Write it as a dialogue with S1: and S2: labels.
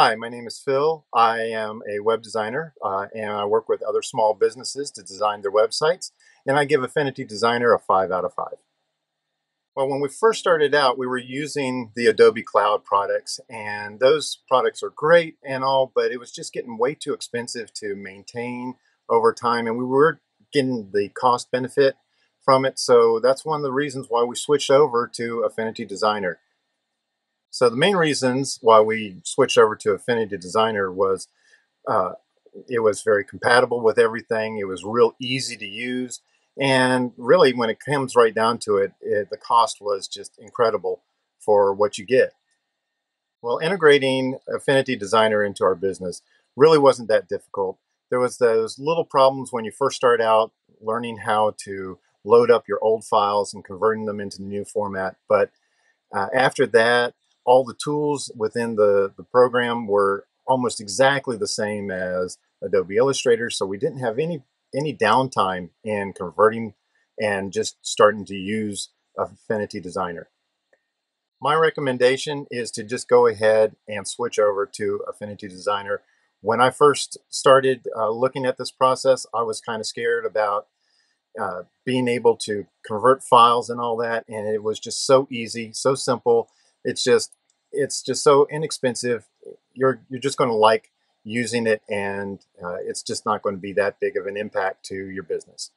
S1: Hi, my name is Phil. I am a web designer uh, and I work with other small businesses to design their websites. And I give Affinity Designer a 5 out of 5. Well, when we first started out, we were using the Adobe Cloud products, and those products are great and all, but it was just getting way too expensive to maintain over time, and we were getting the cost benefit from it. So that's one of the reasons why we switched over to Affinity Designer. So the main reasons why we switched over to Affinity Designer was uh, it was very compatible with everything. It was real easy to use. And really, when it comes right down to it, it, the cost was just incredible for what you get. Well, integrating Affinity Designer into our business really wasn't that difficult. There was those little problems when you first start out learning how to load up your old files and converting them into the new format. But uh, after that, all the tools within the, the program were almost exactly the same as Adobe Illustrator, so we didn't have any any downtime in converting and just starting to use Affinity Designer. My recommendation is to just go ahead and switch over to Affinity Designer. When I first started uh, looking at this process, I was kind of scared about uh, being able to convert files and all that, and it was just so easy, so simple. It's just it's just so inexpensive. You're you're just going to like using it, and uh, it's just not going to be that big of an impact to your business.